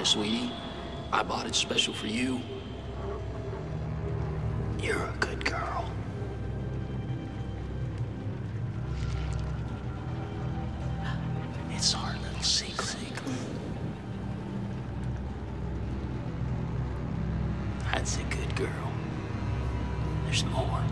buy, sweetie. I bought it special for you. You're a good girl. It's our little secret. That's a good girl. There's more.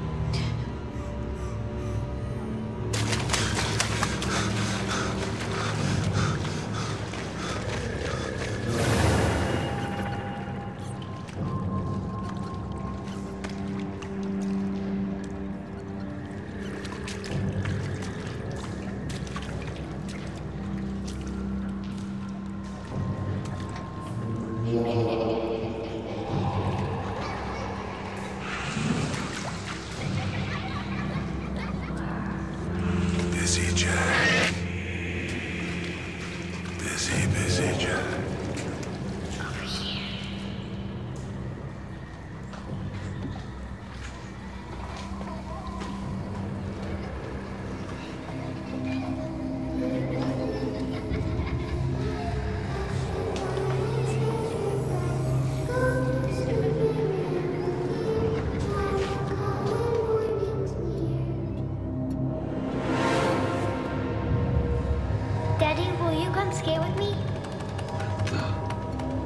Daddy, will you come skate with me?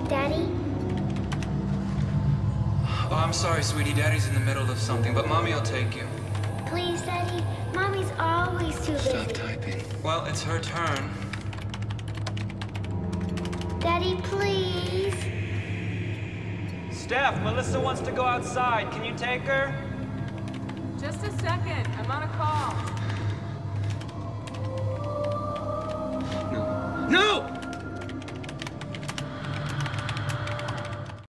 Daddy? Oh, I'm sorry, sweetie. Daddy's in the middle of something, but mommy will take you. Please, Daddy. Mommy's always too busy. Stop typing. Well, it's her turn. Daddy, please. Steph, Melissa wants to go outside. Can you take her? Just a second. I'm on a call.